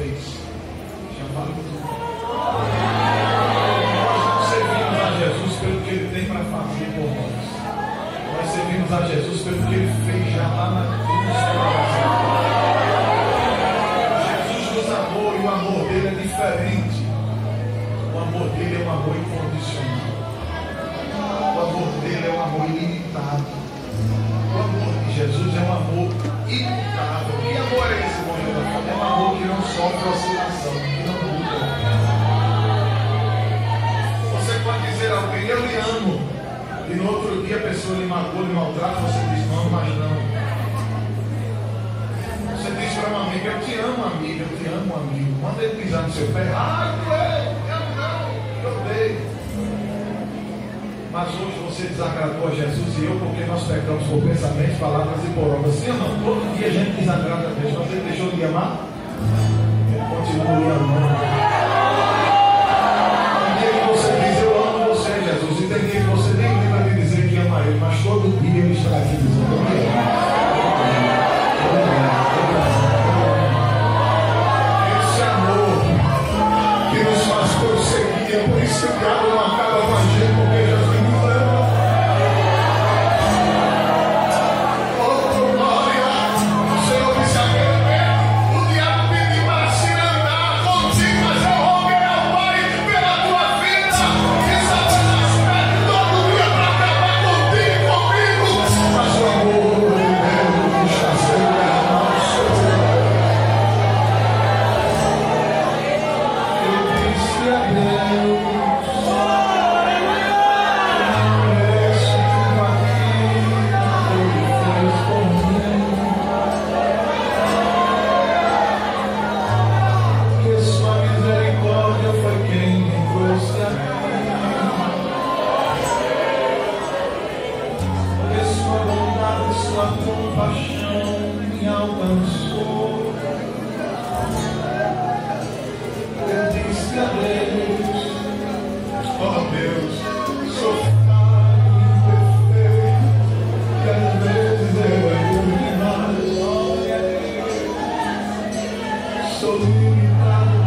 fez. Tudo. Nós não servimos a Jesus pelo que Ele tem para fazer por nós. Nós servimos a Jesus pelo que Ele fez já lá na cruz. Jesus nos amou e o amor dele é diferente. O amor dele é um amor incondicional. O amor dele é um amor ilimitado. O amor de Jesus é um amor imutável. Não muda. Você pode dizer a alguém, eu lhe amo. E no outro dia a pessoa lhe magoa, lhe maltrata, você diz, não, mas não. Você diz para uma amiga, eu te amo, amiga, eu te amo, amigo. Manda ele pisar no seu pé. Ah, eu não, eu odeio. Mas hoje você desagradou a Jesus e eu, porque nós pecamos por pensamentos, palavras e por obras. Sim ou não? Todo dia a gente desagrada a Deus. Você deixou de amar? Ele absolutely